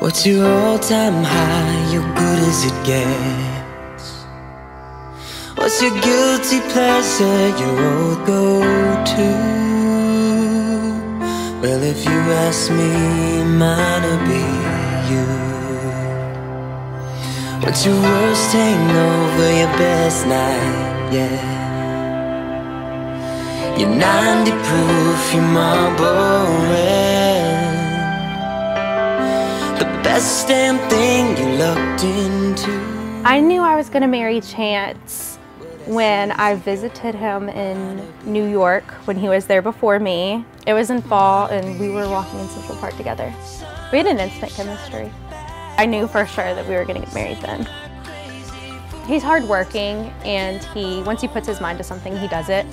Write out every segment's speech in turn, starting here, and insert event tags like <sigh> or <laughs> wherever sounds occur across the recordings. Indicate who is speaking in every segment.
Speaker 1: What's your all-time high? Your good as it gets. What's your guilty pleasure? Your old go-to. Well, if you ask me, mine'll be you. What's your worst hangover? Your best night, yeah. You're 90 proof, you're Marlboro Red. The best damn thing you looked into.
Speaker 2: I knew I was going to marry Chance when I visited him in New York when he was there before me. It was in fall and we were walking in Central Park together. We had an instant chemistry. I knew for sure that we were going to get married then. He's hardworking and he, once he puts his mind to something, he does it.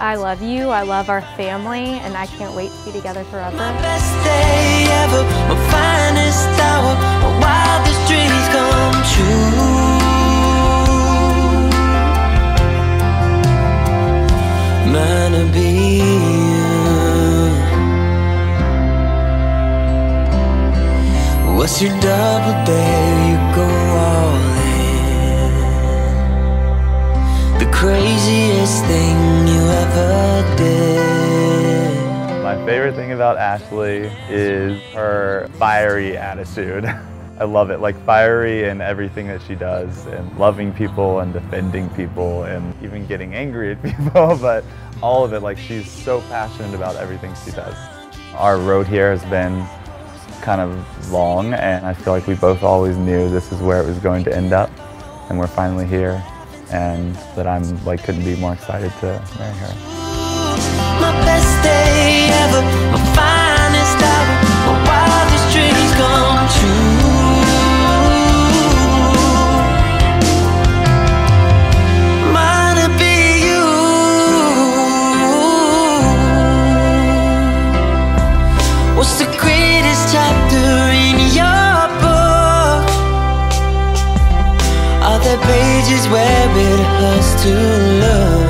Speaker 2: I love you, I love our family, and I can't wait to be together forever.
Speaker 1: My best day ever, my finest hour, my wildest dreams come true. Mine be you. What's your double dare? Craziest thing you ever did.
Speaker 3: My favorite thing about Ashley is her fiery attitude. <laughs> I love it, like fiery in everything that she does and loving people and defending people and even getting angry at <laughs> people, but all of it, like she's so passionate about everything she does. Our road here has been kind of long and I feel like we both always knew this is where it was going to end up and we're finally here and that I'm like couldn't be more excited to marry her.
Speaker 1: Are there pages where it hurts to look?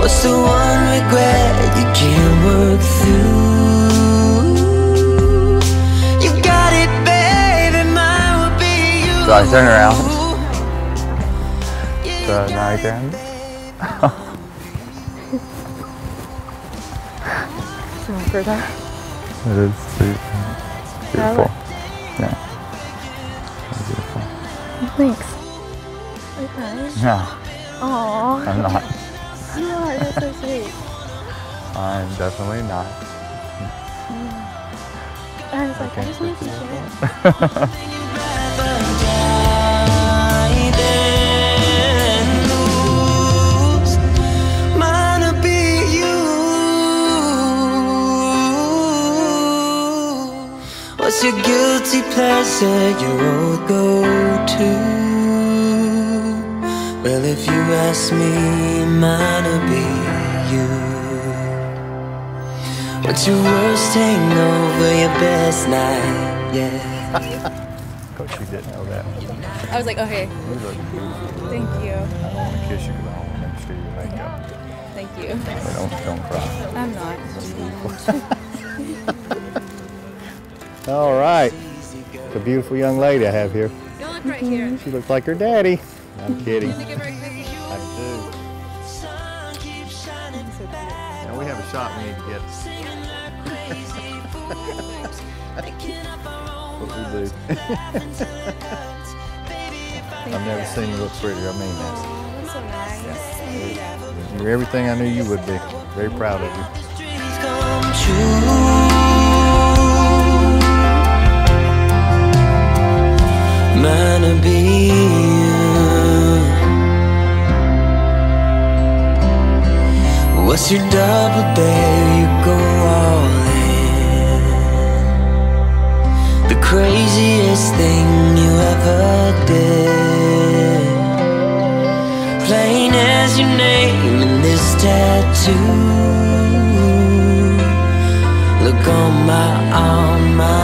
Speaker 1: What's the one regret you can't work through? You got it, baby, mine will be you.
Speaker 3: So I turn around. So now I can.
Speaker 2: For that.
Speaker 3: It is. Beautiful. Yeah. Beautiful.
Speaker 2: Thanks. Okay.
Speaker 3: No,
Speaker 2: Aww.
Speaker 3: I'm not.
Speaker 2: You are, that's so sweet. <laughs>
Speaker 3: I'm definitely not.
Speaker 2: I was like, I
Speaker 3: can't
Speaker 2: just wanted to
Speaker 3: see
Speaker 2: share. <laughs>
Speaker 1: What's your guilty pleasure, your old go-to? Well, if you ask me, mine'll be you. What's your worst hangover, your best night, yeah.
Speaker 3: Coach, you didn't know that.
Speaker 4: I was like, okay,
Speaker 3: You look beautiful.
Speaker 4: thank you,
Speaker 3: I don't want to kiss you because I don't want to make sure your makeup.
Speaker 4: thank you.
Speaker 3: But don't, don't cry.
Speaker 4: I'm not. <laughs>
Speaker 5: All right. It's a beautiful young lady I have here.
Speaker 4: You look right here.
Speaker 5: She looks like her daddy. I'm kidding.
Speaker 4: Give her a big
Speaker 5: I do. Now we have a shot we need to get. what we do. I've never seen you look prettier. I mean that.
Speaker 4: So nice.
Speaker 5: You're everything I knew you would be. Very proud of you.
Speaker 1: Mine to be you. What's your double dare? You go all in. The craziest thing you ever did. Plain as your name in this tattoo. Look on my arm, mine'll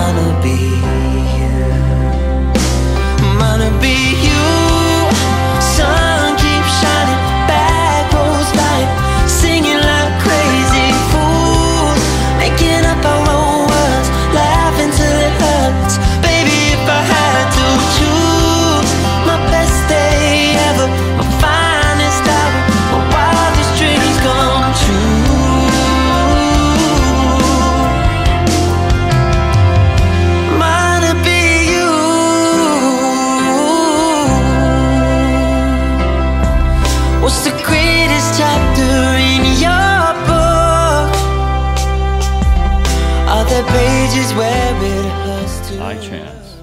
Speaker 1: the pages where it to I chance.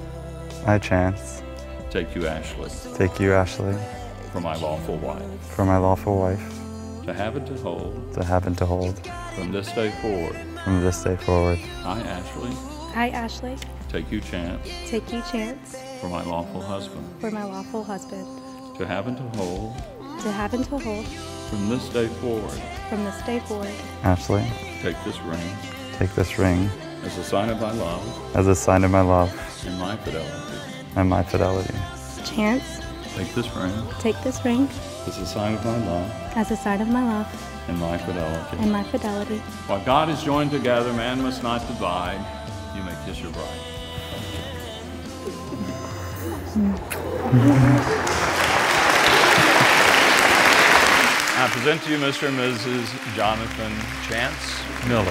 Speaker 3: I chance.
Speaker 6: Take you, Ashley.
Speaker 3: Take you, Ashley.
Speaker 6: For my lawful wife.
Speaker 3: For my lawful wife.
Speaker 6: To have and to hold.
Speaker 3: To have and to hold.
Speaker 6: From this day forward.
Speaker 3: From this day forward.
Speaker 6: I, Ashley.
Speaker 2: I, Ashley.
Speaker 6: Take you, chance.
Speaker 2: Take you, chance.
Speaker 6: For my lawful husband.
Speaker 2: For my lawful husband.
Speaker 6: To have and to hold.
Speaker 2: To have and to hold.
Speaker 6: From this day forward.
Speaker 2: From this day forward.
Speaker 3: Ashley.
Speaker 6: Take this ring
Speaker 3: take this ring
Speaker 6: as a sign of my love
Speaker 3: as a sign of my love
Speaker 6: and my fidelity.
Speaker 3: and my fidelity.
Speaker 2: Chance,
Speaker 6: Take this ring
Speaker 2: take this ring
Speaker 6: as a sign of my love
Speaker 2: as a sign of my love
Speaker 6: and my fidelity.
Speaker 2: and my fidelity.
Speaker 6: While God is joined together, man must not divide. You may kiss your bride. I <laughs> present to you Mr. and Mrs. Jonathan Chance Miller.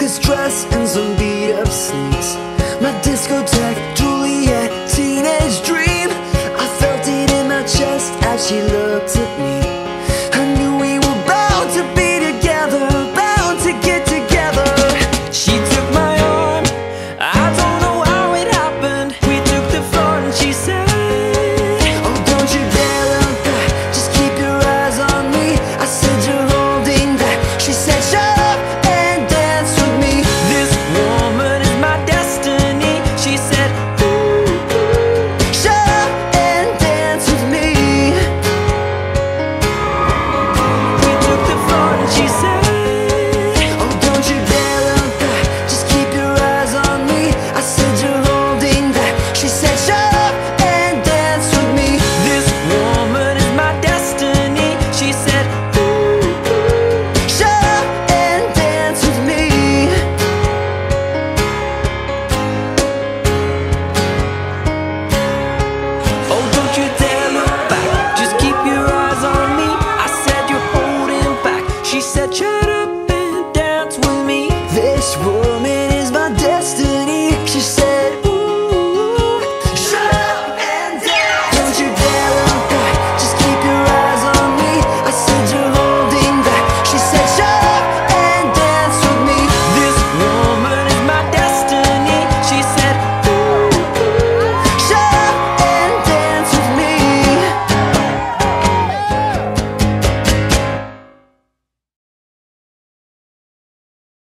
Speaker 1: Backless dress and some beat up sneaks. My discotheque, Juliet, teenage dream. I felt it in my chest as she looked at me.